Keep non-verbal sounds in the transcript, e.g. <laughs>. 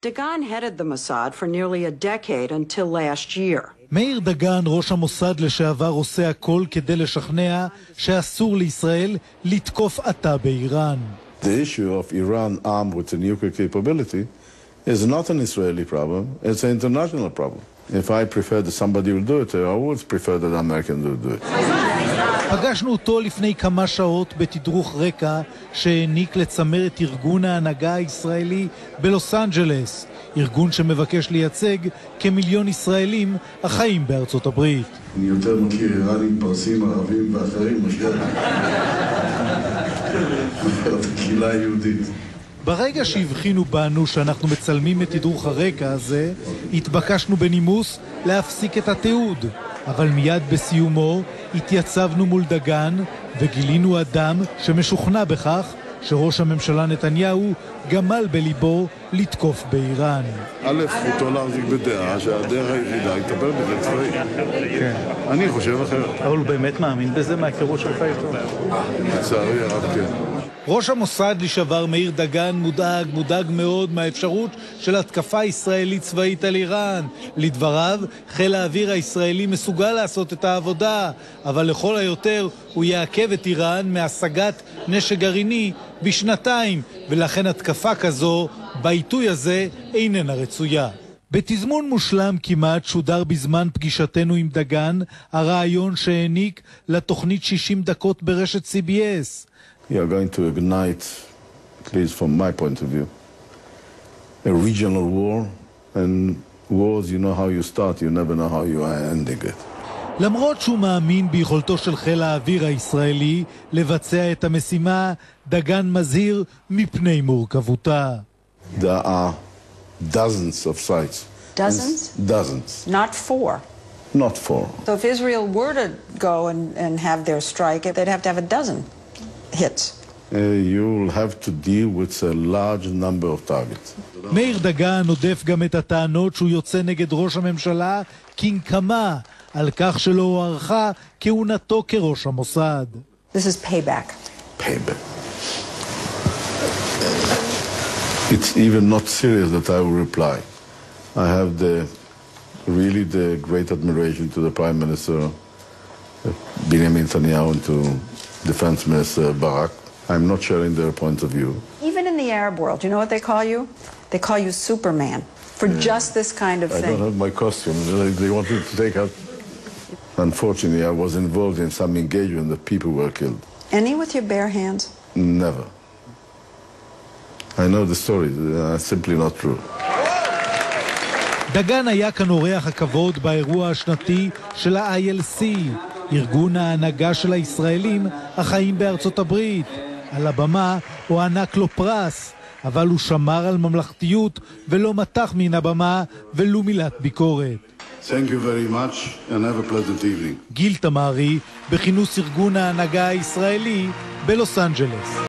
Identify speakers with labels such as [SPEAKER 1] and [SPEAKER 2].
[SPEAKER 1] Dagan headed the Mossad for nearly a decade until last year.
[SPEAKER 2] מאיר דגן, ראש המוסד לשעבר, עושה הכל כדי לשכנע שאסור לישראל לתקוף עתה באיראן.
[SPEAKER 3] The issue of Iran armed with a nuclear capability is not an Israeli problem, it's an international problem. If I prefer that somebody will do it, I always prefer that the Americans will do it.
[SPEAKER 2] פגשנו אותו לפני כמה שעות בתדרוך רקע שהעניק לצמרת ארגון ההנהגה הישראלי בלוס אנג'לס, ארגון שמבקש לייצג כמיליון ישראלים החיים בארצות הברית.
[SPEAKER 3] אני יותר מכיר איראנים, פרסים, ערבים ואחרים מאשר <laughs> את הקהילה היהודית.
[SPEAKER 2] ברגע שהבחינו בנו שאנחנו מצלמים את תדרוך הרקע הזה, התבקשנו בנימוס להפסיק את התיעוד. אבל מיד בסיומו התייצבנו מול דגן וגילינו אדם שמשוכנע בכך שראש הממשלה נתניהו גמל בליבו לתקוף באיראן.
[SPEAKER 3] א', זכותו להחזיק בדעה שהדרך היחידה היא לטפל בזה צבאי.
[SPEAKER 2] כן.
[SPEAKER 3] אני חושב אחרת.
[SPEAKER 2] אבל הוא באמת מאמין בזה מההיכרות שלך איתו?
[SPEAKER 3] לצערי הרב כן.
[SPEAKER 2] ראש המוסד לשעבר מאיר דגן מודאג, מודאג מאוד מהאפשרות של התקפה ישראלית צבאית על איראן. לדבריו, חיל האוויר הישראלי מסוגל לעשות את העבודה, אבל לכל היותר הוא יעכב את איראן מהשגת נשק גרעיני בשנתיים, ולכן התקפה כזו, בעיתוי הזה, איננה רצויה. בתזמון מושלם כמעט שודר בזמן פגישתנו עם דגן הרעיון שהעניק לתוכנית 60 דקות ברשת CBS.
[SPEAKER 3] You are going to ignite, at least from my point of view, a regional war, and wars, you know how you start, you never know how you are ending it.
[SPEAKER 2] למרות שהוא מאמין ביכולתו של חיל האוויר הישראלי לבצע את המשימה, דגן מזהיר מפני מורכבותה.
[SPEAKER 3] There are dozens of sites.
[SPEAKER 1] Dozens?
[SPEAKER 3] Dozens,
[SPEAKER 1] Not four.
[SPEAKER 3] not four.
[SPEAKER 1] So if Israel were to go and, and have their strike, they'd have to have a dozen hits.
[SPEAKER 3] Uh, you'll have to deal with a large number of targets.
[SPEAKER 2] מאיר דגן הודף גם את הטענות שהוא יוצא נגד ראש הממשלה כנקמה על כך שלא הוארכה כהונתו כראש המוסד.
[SPEAKER 1] This is payback.
[SPEAKER 3] Payback. It's even not serious that I will reply. I have the really the great admiration to the Prime Minister uh, Benjamin Netanyahu and to Defense Minister Barak. I'm not sharing their point of view.
[SPEAKER 1] Even in the Arab world, you know what they call you? They call you Superman for just this kind of
[SPEAKER 3] I don't
[SPEAKER 1] thing.
[SPEAKER 3] have my costume. They they wanted to take out. Unfortunately, I was involved in some engagement that people were killed.
[SPEAKER 1] Any with your bare hands?
[SPEAKER 3] Never. I know the story. It's simply not true.
[SPEAKER 2] דגן היה כאן אורח הכבוד באירוע השנתי של ה-ILC, ארגון ההנהגה של הישראלים החיים בארצות הברית. על הבמה הוענק לו פרס, אבל הוא שמר על ממלכתיות ולא מתח מן הבמה ולו מילת ביקורת.
[SPEAKER 3] Thank you very much and have a pleasant evening.
[SPEAKER 2] גיל תמרי, בכינוס ארגון ההנהגה הישראלי בלוס אנג'לס.